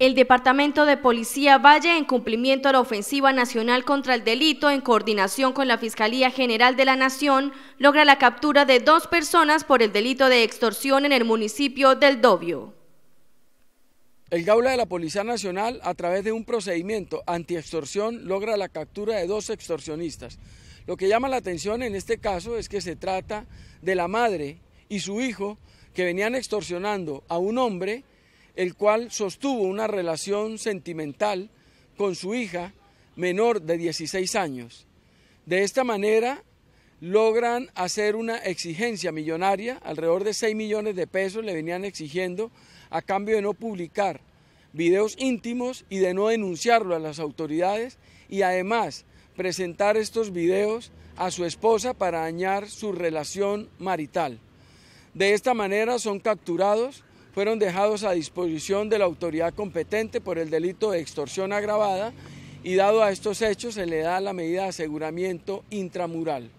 El Departamento de Policía Valle, en cumplimiento a la ofensiva nacional contra el delito, en coordinación con la Fiscalía General de la Nación, logra la captura de dos personas por el delito de extorsión en el municipio del Dobio. El Gaula de la Policía Nacional, a través de un procedimiento anti-extorsión, logra la captura de dos extorsionistas. Lo que llama la atención en este caso es que se trata de la madre y su hijo que venían extorsionando a un hombre el cual sostuvo una relación sentimental con su hija menor de 16 años. De esta manera logran hacer una exigencia millonaria, alrededor de 6 millones de pesos le venían exigiendo a cambio de no publicar videos íntimos y de no denunciarlo a las autoridades y además presentar estos videos a su esposa para dañar su relación marital. De esta manera son capturados fueron dejados a disposición de la autoridad competente por el delito de extorsión agravada y dado a estos hechos se le da la medida de aseguramiento intramural.